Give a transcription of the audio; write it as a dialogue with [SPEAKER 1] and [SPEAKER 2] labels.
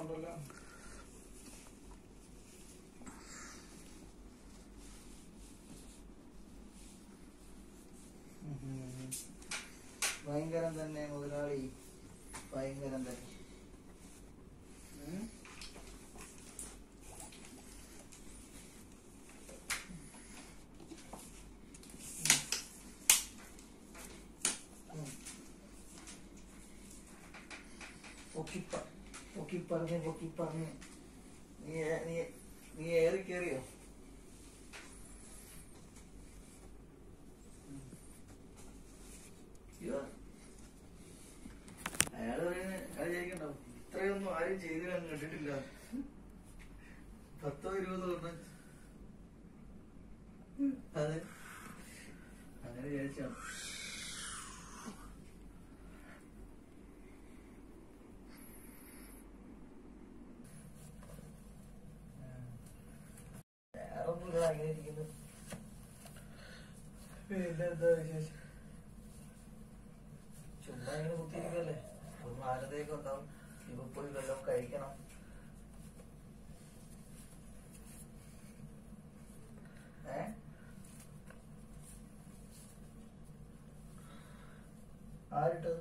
[SPEAKER 1] ഉണ്ടല്ലോ
[SPEAKER 2] ഭയങ്കരം തന്നെ മുതലാളി ഭയങ്കരം തന്നെ ഉം. ഉം. പറഞ്ഞ് പൊക്കി പറഞ്ഞ് നീ നീ ഏറി കയറിയോ അയാൾ പറയുന്നത് അയാൾ ചോദിക്കണ്ടാവും ഇത്രയൊന്നും ആരും ചെയ്തില്ല കണ്ടിട്ടില്ല പത്തോ ഇരുപതോ ഒന്ന്. അതെ അങ്ങനെ വിചാരിച്ചാണ്. അങ്ങനെ ഇരിക്കുന്നു പിന്നെന്താ വിശേഷം? ചുമ്മാ ഇങ്ങനെ കുത്തിയിരിക്കല്ലേ? ഒരു ആരതയൊക്കെ ഉണ്ടാവും ഇപ്പൊ പോയി വല്ലതും കഴിക്കണം. ഏ? ആരിട്ടത്?